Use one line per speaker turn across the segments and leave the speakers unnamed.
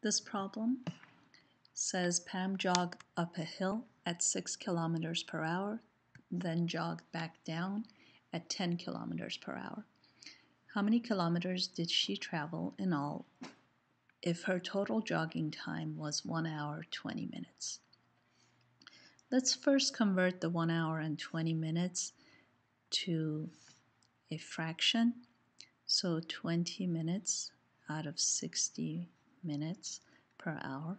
This problem says Pam jogged up a hill at 6 kilometers per hour, then jogged back down at 10 kilometers per hour. How many kilometers did she travel in all if her total jogging time was 1 hour 20 minutes? Let's first convert the 1 hour and 20 minutes to a fraction. So 20 minutes out of 60 minutes per hour.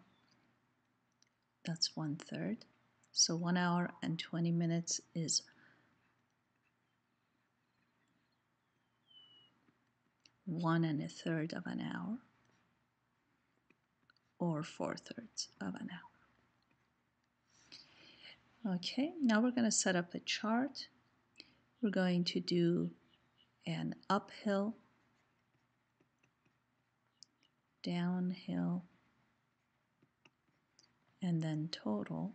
That's one third. So one hour and 20 minutes is one and a third of an hour or four thirds of an hour. Okay, now we're going to set up a chart. We're going to do an uphill downhill, and then total.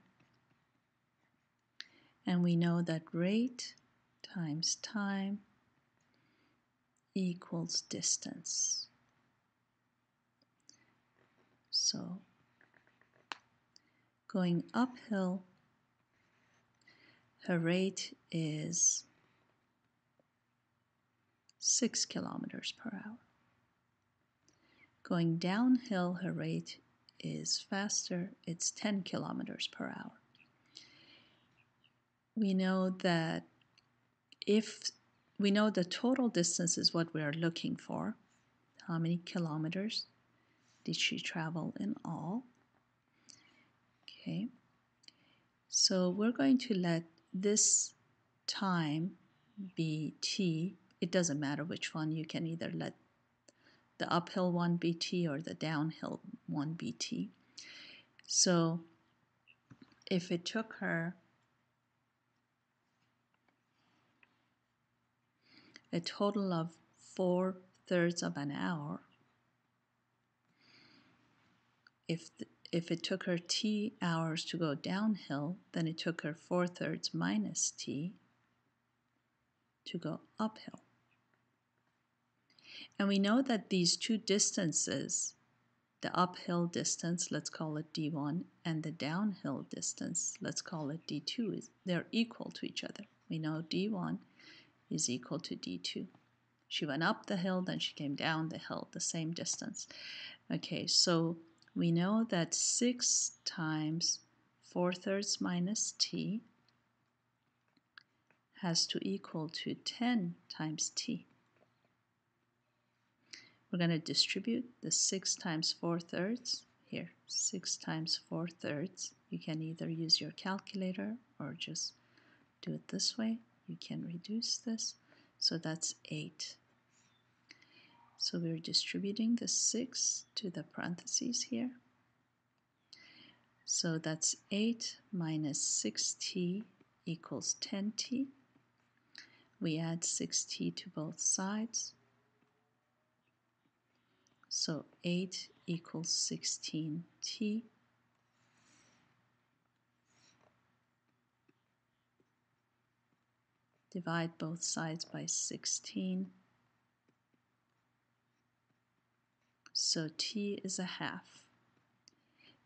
And we know that rate times time equals distance. So going uphill, her rate is 6 kilometers per hour. Going downhill, her rate is faster. It's 10 kilometers per hour. We know that if we know the total distance is what we are looking for, how many kilometers did she travel in all? Okay, so we're going to let this time be t. It doesn't matter which one. You can either let the uphill 1 BT or the downhill 1 BT. So if it took her a total of four thirds of an hour, if, if it took her t hours to go downhill, then it took her four thirds minus t to go uphill. And we know that these two distances, the uphill distance, let's call it d1, and the downhill distance, let's call it d2, they're equal to each other. We know d1 is equal to d2. She went up the hill, then she came down the hill, the same distance. Okay, so we know that 6 times 4 thirds minus t has to equal to 10 times t. We're going to distribute the 6 times 4 thirds. Here, 6 times 4 thirds. You can either use your calculator or just do it this way. You can reduce this. So that's 8. So we're distributing the 6 to the parentheses here. So that's 8 minus 6t equals 10t. We add 6t to both sides. So 8 equals 16t. Divide both sides by 16. So t is a half.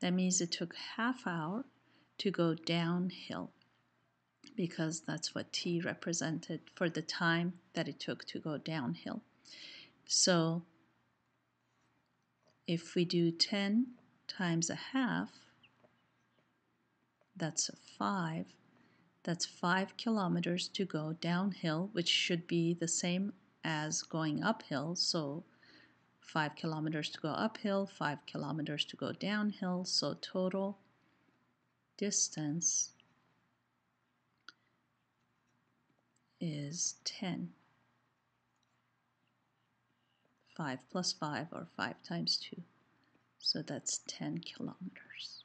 That means it took half hour to go downhill because that's what t represented for the time that it took to go downhill. So if we do 10 times a half, that's a 5. That's 5 kilometers to go downhill, which should be the same as going uphill. So 5 kilometers to go uphill, 5 kilometers to go downhill. So total distance is 10. 5 plus 5 or 5 times 2. So that's 10 kilometers.